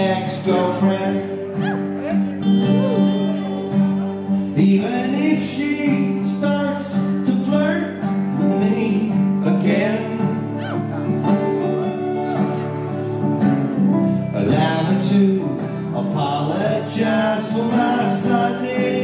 ex-girlfriend. Even if she starts to flirt with me again. Allow me to apologize for my slightly